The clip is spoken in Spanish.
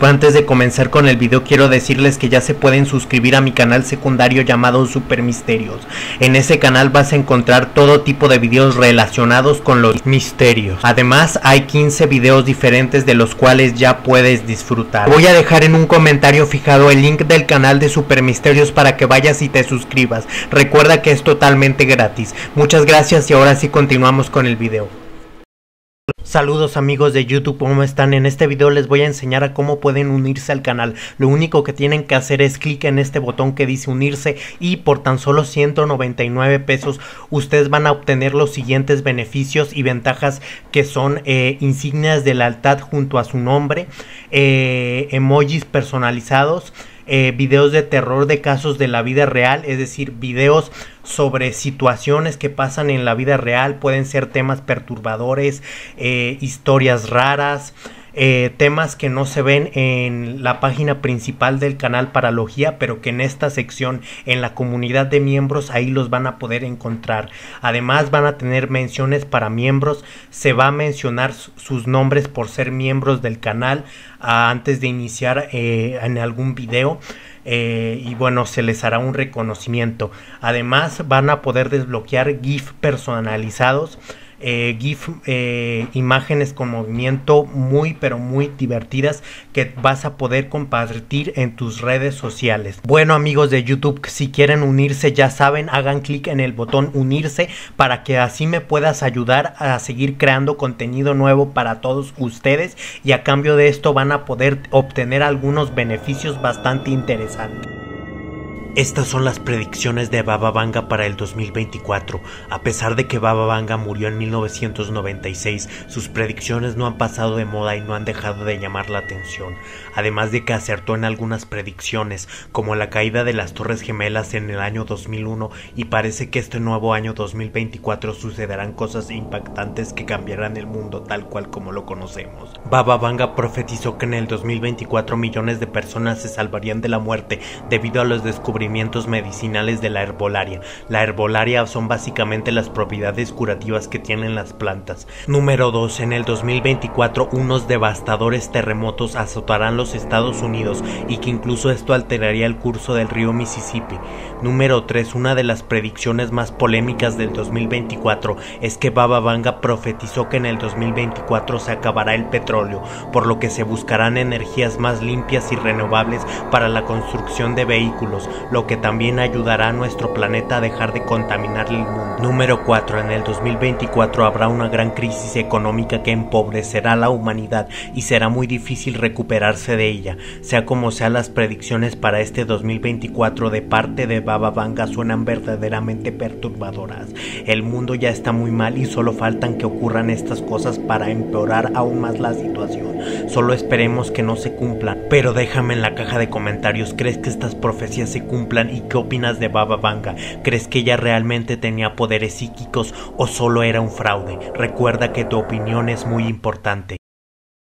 Antes de comenzar con el video quiero decirles que ya se pueden suscribir a mi canal secundario llamado Super Misterios. En ese canal vas a encontrar todo tipo de videos relacionados con los misterios. Además hay 15 videos diferentes de los cuales ya puedes disfrutar. Voy a dejar en un comentario fijado el link del canal de Super Misterios para que vayas y te suscribas. Recuerda que es totalmente gratis. Muchas gracias y ahora sí continuamos con el video. Saludos amigos de YouTube, ¿cómo están? En este video les voy a enseñar a cómo pueden unirse al canal. Lo único que tienen que hacer es clic en este botón que dice unirse y por tan solo 199 pesos ustedes van a obtener los siguientes beneficios y ventajas que son eh, insignias de lealtad junto a su nombre, eh, emojis personalizados, eh, videos de terror de casos de la vida real, es decir, videos sobre situaciones que pasan en la vida real, pueden ser temas perturbadores, eh, historias raras, eh, temas que no se ven en la página principal del canal Paralogía, pero que en esta sección, en la comunidad de miembros, ahí los van a poder encontrar. Además van a tener menciones para miembros, se va a mencionar sus nombres por ser miembros del canal ah, antes de iniciar eh, en algún video. Eh, y bueno, se les hará un reconocimiento. Además, van a poder desbloquear GIF personalizados eh, GIF, eh, imágenes con movimiento muy pero muy divertidas que vas a poder compartir en tus redes sociales. Bueno amigos de YouTube, si quieren unirse ya saben, hagan clic en el botón unirse para que así me puedas ayudar a seguir creando contenido nuevo para todos ustedes y a cambio de esto van a poder obtener algunos beneficios bastante interesantes. Estas son las predicciones de Baba Vanga para el 2024. A pesar de que Baba Vanga murió en 1996, sus predicciones no han pasado de moda y no han dejado de llamar la atención. Además de que acertó en algunas predicciones, como la caída de las Torres Gemelas en el año 2001, y parece que este nuevo año 2024 sucederán cosas impactantes que cambiarán el mundo tal cual como lo conocemos. Baba Vanga profetizó que en el 2024 millones de personas se salvarían de la muerte debido a los descubrimientos medicinales de la herbolaria. La herbolaria son básicamente las propiedades curativas que tienen las plantas. Número 2. En el 2024 unos devastadores terremotos azotarán los Estados Unidos y que incluso esto alteraría el curso del río Mississippi. Número 3. Una de las predicciones más polémicas del 2024 es que Baba Vanga profetizó que en el 2024 se acabará el petróleo, por lo que se buscarán energías más limpias y renovables para la construcción de vehículos, lo que también ayudará a nuestro planeta a dejar de contaminar el mundo. Número 4. En el 2024 habrá una gran crisis económica que empobrecerá a la humanidad y será muy difícil recuperarse de ella. Sea como sea, las predicciones para este 2024 de parte de Baba Vanga suenan verdaderamente perturbadoras. El mundo ya está muy mal y solo faltan que ocurran estas cosas para empeorar aún más la situación. Solo esperemos que no se cumplan. Pero déjame en la caja de comentarios, ¿crees que estas profecías se cumplan? Y qué opinas de Baba Vanga. ¿Crees que ella realmente tenía poderes psíquicos o solo era un fraude? Recuerda que tu opinión es muy importante.